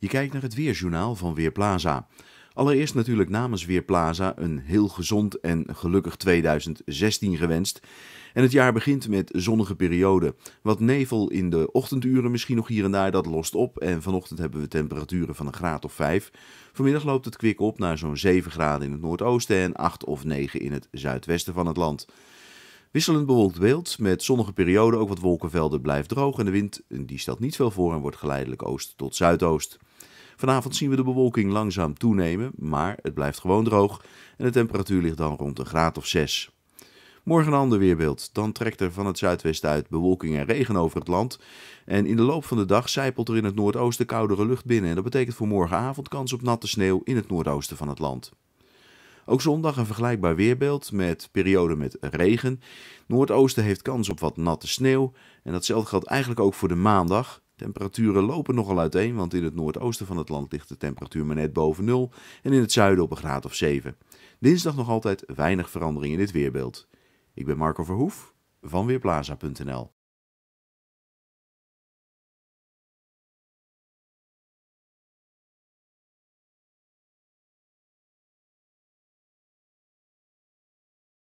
Je kijkt naar het Weerjournaal van Weerplaza. Allereerst natuurlijk namens Weerplaza een heel gezond en gelukkig 2016 gewenst. En het jaar begint met zonnige periode. Wat nevel in de ochtenduren misschien nog hier en daar, dat lost op. En vanochtend hebben we temperaturen van een graad of 5. Vanmiddag loopt het kwik op naar zo'n 7 graden in het noordoosten en 8 of 9 in het zuidwesten van het land. Wisselend bewolkt beeld, met zonnige perioden, ook wat wolkenvelden, blijft droog en de wind die stelt niet veel voor en wordt geleidelijk oost tot zuidoost. Vanavond zien we de bewolking langzaam toenemen, maar het blijft gewoon droog en de temperatuur ligt dan rond een graad of 6. Morgen een ander weerbeeld. Dan trekt er van het zuidwesten uit bewolking en regen over het land. En in de loop van de dag zijpelt er in het noordoosten koudere lucht binnen. En dat betekent voor morgenavond kans op natte sneeuw in het noordoosten van het land. Ook zondag een vergelijkbaar weerbeeld met perioden met regen. Noordoosten heeft kans op wat natte sneeuw. En datzelfde geldt eigenlijk ook voor de maandag. Temperaturen lopen nogal uiteen, want in het noordoosten van het land ligt de temperatuur maar net boven nul en in het zuiden op een graad of 7. Dinsdag nog altijd weinig verandering in dit weerbeeld. Ik ben Marco Verhoef van Weerplaza.nl